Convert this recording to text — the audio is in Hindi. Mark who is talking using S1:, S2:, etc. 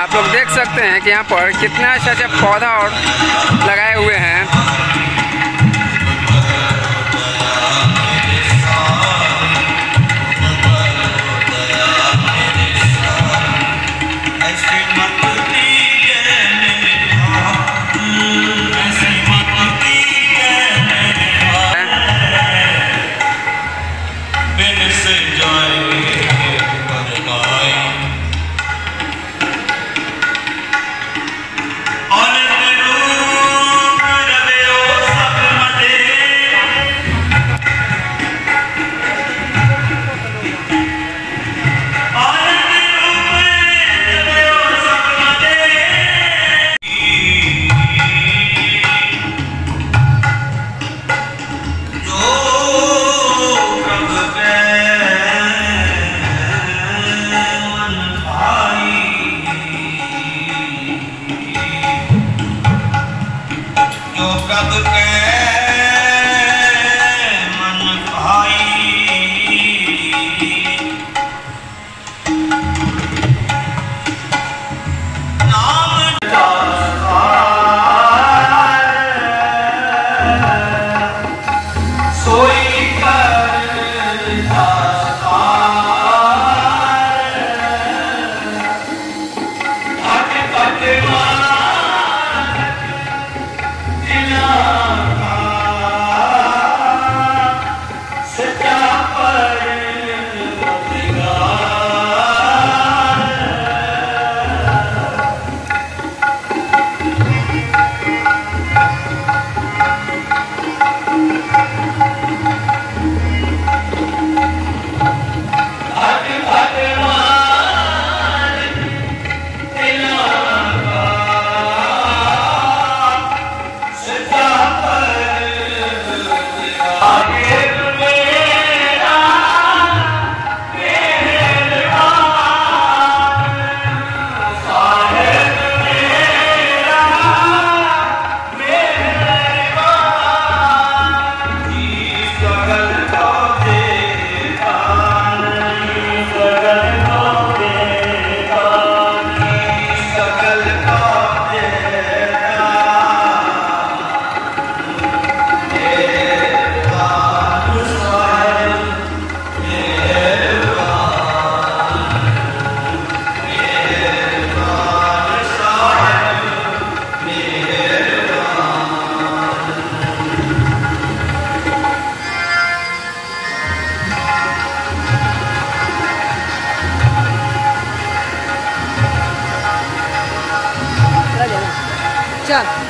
S1: आप लोग देख सकते हैं कि यहाँ पर कितना अच्छा अच्छा पौधा और लगाए हुए हैं।
S2: Yeah.